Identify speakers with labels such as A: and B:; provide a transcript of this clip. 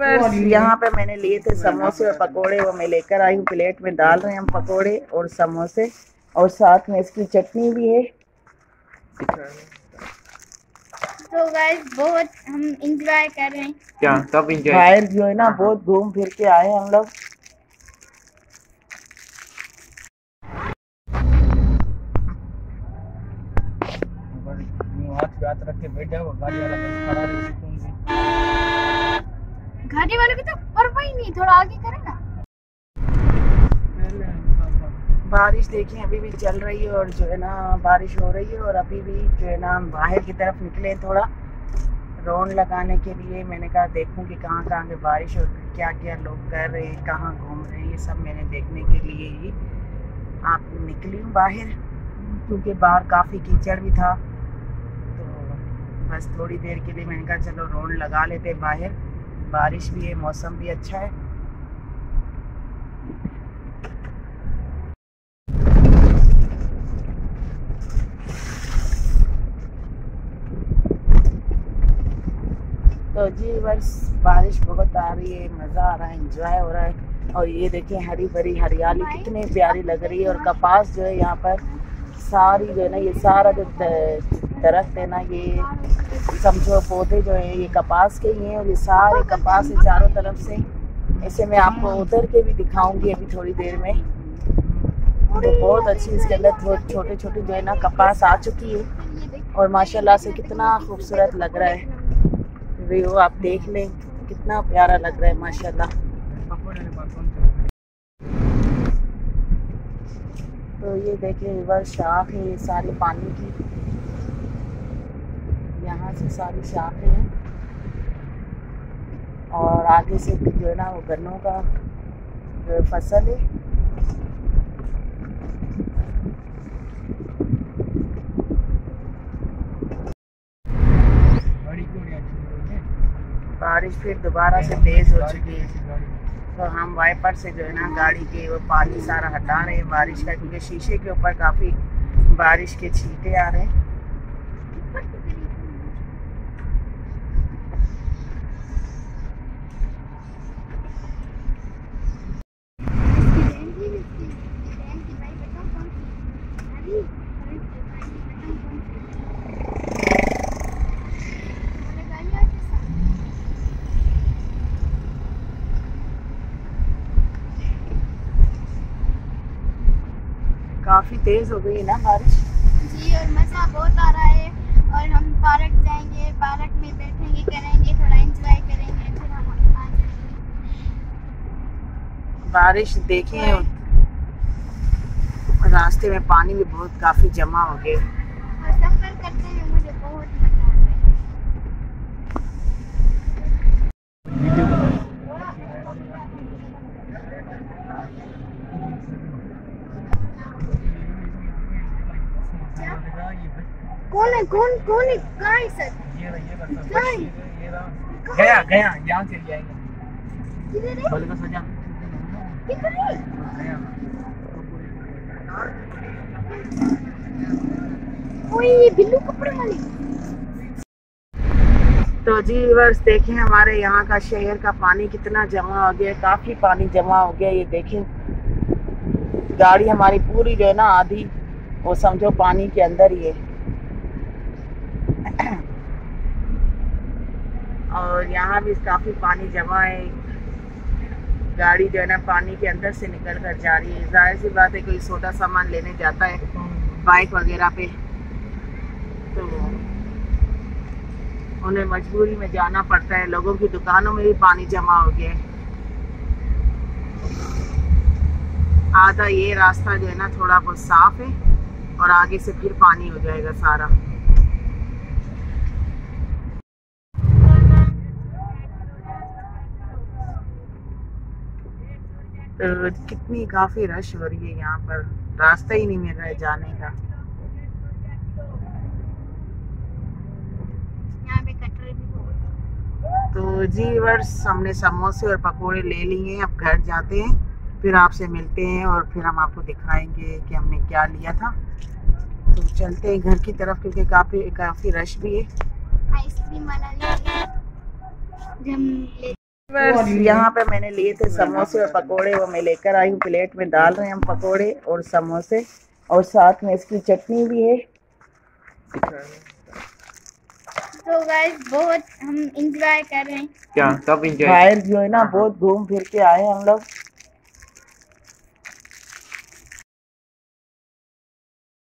A: यहाँ पे मैंने लिए थे समोसे और पकोड़े वो मैं लेकर आई हूँ प्लेट में डाल रहे हैं हम पकोड़े और समोसे और साथ में इसकी चटनी भी है।
B: तो गाइस बहुत हम इंजॉय कर रहे हैं।
C: क्या? कब इंजॉय
A: बाहर जो है ना बहुत घूम फिर के आए हम लोग।
C: हाथ रख के बैठ जाओ गाड़ी वाला बस खड़ा रहे
B: गाड़ी वाले की तो परवाही नहीं, थोड़ा आगे करें ना।
A: बारिश देखिए अभी भी चल रही है और जो है ना, बारिश हो रही है और अभी भी जो है ना बाहर की तरफ़ निकले थोड़ा। रोड लगाने के लिए मैंने कहा, देखूँ कि कहाँ कहाँ पे बारिश और क्या क्या लोग कर रहे हैं, कहाँ घूम रहे हैं, ये सब मैंने देखने के लिए ही आप निकली हूँ बाहर, क्योंकि बाहर काफ़ी कीचड़ भी था। तो बस थोड़ी देर के लिए मैंने कहा, चलो रोड लगा लेते बाहर। बारिश भी है, मौसम भी अच्छा है। तो जी, बस बारिश बहुत आ रही है, मज़ा आ रहा है इंजॉय हो रहा है। और ये देखें हरी भरी हरियाली, कितनी प्यारी लग रही है। और कपास जो है यहाँ पर सारी जो है ना, ये सारा जो दरख्त है ना, ये समझो पौधे जो है, ये कपास के ही हैं और ये सारे कपास है चारों तरफ़ से। ऐसे मैं आपको उतर के भी दिखाऊँगी अभी थोड़ी देर में। तो बहुत अच्छी इसके अंदर छोटे छोटे जो है ना कपास आ चुकी है। और माशाल्लाह से कितना खूबसूरत लग रहा है। व्यू आप देख लें, कितना प्यारा लग रहा है, माशाल्लाह। तो ये देखें रिवर शाख है, ये सारी पानी की। यहाँ से सारी शाखें हैं। और आगे से जो है ना वो गन्नों का जो फ़सल है। बारिश फिर दोबारा से तेज़ हो चुकी है। तो हम वाइपर से जो है ना गाड़ी के वो पानी सारा हटा रहे हैं बारिश का क्योंकि शीशे के ऊपर काफ़ी बारिश के छींटे आ रहे हैं
B: इसकी रैन भी इसकी रैन की भाई बताओ कौन सी अभी करंट की भाई बताओ कौन सी बोले गाड़ी आके साथ
A: काफ़ी तेज़ हो गई है ना बारिश?
B: जी और मज़ा बहुत आ रहा है। और हम पार्क जाएँगे पार्क में बैठेंगे करेंगे थोड़ा एंजॉय करेंगे फिर हम आ जाएँगे।
A: बारिश देखे रास्ते में पानी भी बहुत काफ़ी जमा हो गया।
B: और सफ़र करते हुए मुझे बहुत मज़ा आ रहा है कौन है? कौन कौन है? कहाँ है सर?
C: ये रहा ये रहा
B: कहाँ है?
C: ये रहा गया गया यहाँ से जाएँगे
B: किधर है?
C: बोले का सजा।
B: किधर है? ओए बिल्लू कपड़े वाली।
A: तो जी वर्ष देखें हमारे यहाँ का शहर का पानी कितना जमा हो गया काफ़ी पानी जमा हो गया ये देखें। गाड़ी हमारी पूरी जो है ना आधी वो समझो पानी के अंदर ही है। और यहाँ भी काफ़ी पानी जमा है। गाड़ी जो है ना पानी के अंदर से निकल कर जा रही है। ज़ाहिर सी बात है, कोई छोटा सामान लेने जाता है, बाइक वगैरह पे। तो उन्हें मजबूरी में जाना पड़ता है। लोगों की दुकानों में भी पानी जमा हो गया आधा ये रास्ता जो है ना थोड़ा बहुत साफ़ है और आगे से फिर पानी हो जाएगा सारा। तो कितनी काफ़ी रश हो रही है यहाँ पर। रास्ता ही नहीं मिल रहा है जाने का।
B: यहाँ पे कटरे भी बहुत
A: तो जी वर्ष हमने समोसे और पकोड़े ले लिए हैं अब घर जाते हैं। फिर आपसे मिलते हैं और फिर हम आपको दिखाएँगे कि हमने क्या लिया था। तो चलते हैं घर की तरफ़ क्योंकि काफ़ी काफ़ी रश भी है।
B: आइसक्रीम वाला ले ले
A: यहाँ पे मैंने लिए थे समोसे और पकोड़े वो मैं लेकर आई हूँ प्लेट में डाल रहे हैं हम पकोड़े और समोसे। और साथ में इसकी चटनी भी है।
B: तो गाइस बहुत हम इंजॉय कर रहे हैं।
C: क्या? कब इंजॉय
A: जो है ना बहुत घूम फिर के आए हम लोग।